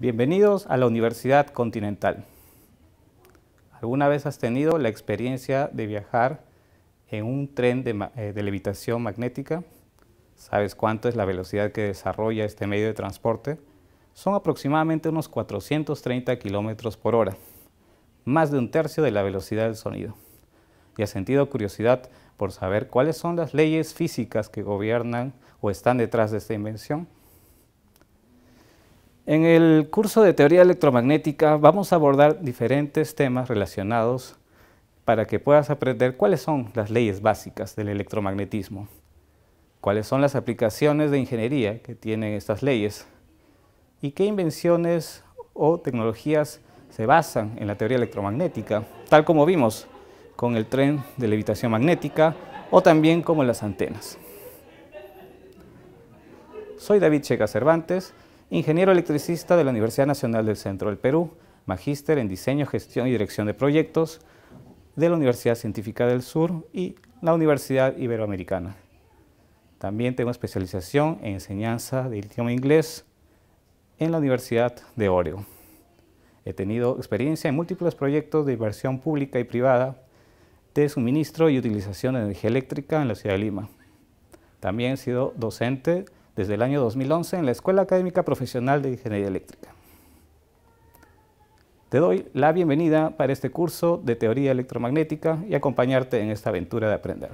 Bienvenidos a la Universidad Continental. ¿Alguna vez has tenido la experiencia de viajar en un tren de, eh, levitación magnética? ¿Sabes cuánto es la velocidad que desarrolla este medio de transporte? Son aproximadamente unos 430 kilómetros por hora, más de un tercio de la velocidad del sonido. ¿Y has sentido curiosidad por saber cuáles son las leyes físicas que gobiernan o están detrás de esta invención? En el curso de teoría electromagnética vamos a abordar diferentes temas relacionados para que puedas aprender cuáles son las leyes básicas del electromagnetismo, cuáles son las aplicaciones de ingeniería que tienen estas leyes y qué invenciones o tecnologías se basan en la teoría electromagnética, tal como vimos con el tren de levitación magnética o también como las antenas. Soy David Checa Cervantes, ingeniero electricista de la Universidad Nacional del Centro del Perú, magíster en diseño, gestión y dirección de proyectos de la Universidad Científica del Sur y la Universidad Iberoamericana. También tengo especialización en enseñanza del idioma inglés en la Universidad de Oregon. He tenido experiencia en múltiples proyectos de inversión pública y privada de suministro y utilización de energía eléctrica en la ciudad de Lima. También he sido docente desde el año 2011 en la Escuela Académica Profesional de Ingeniería Eléctrica. Te doy la bienvenida para este curso de teoría electromagnética y acompañarte en esta aventura de aprender.